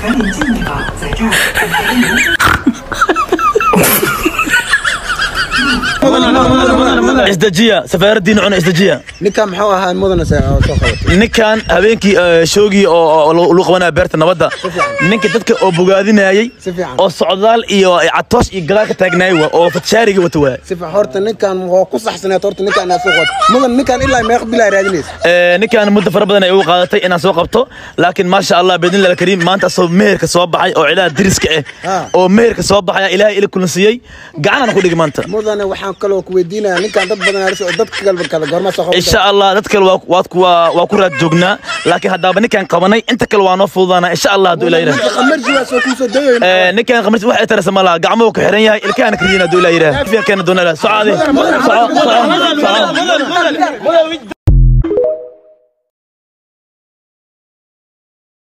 赶紧进去吧，在这儿等着。Cuna isdajiya ninkan muxuu ahaa mudana soo qabatay ninkan habeenkii eh, shoogii oo lagu qabanaya beerta nabadda. Ninka dadka oo bogaadinayay oo socdaal iyo catoosh iyo gadaal ka taagnaay wa oo fatshaarigii wata waay si fiican. Horta ninkan waa ku saxsaneed horta ninkan aad soo qabatay mudan ninkan ilaa meeq bilaa raadinaysa. Eh, ninkan muddo fara badan ay ugu qaadatay inaan soo qabto laakiin maasha allah biidnillahi alkariim maanta asoo meherka soo baxay oo cilaha diriska ah oo meherka soo baxaya ilaahay ili kulansiiyey gacanaan ku dhigi maanta. Mudane waxaan kaloo ku weydiinayaa ninkan insha allah dad kale waa- ku- raad joognaa. Laakiin haddaaba ninkan qabanay inta kale waa noo fududaanaa insha allah hadduu ilaah yidhaah Eh, ninkan khamiis wax ay tarasa ma laha. Gacmuhu ku xiran yahay ilkaana kariyin hadduu ilaah yidhaah fiyankeena doona ilaah soco adi soco soco soco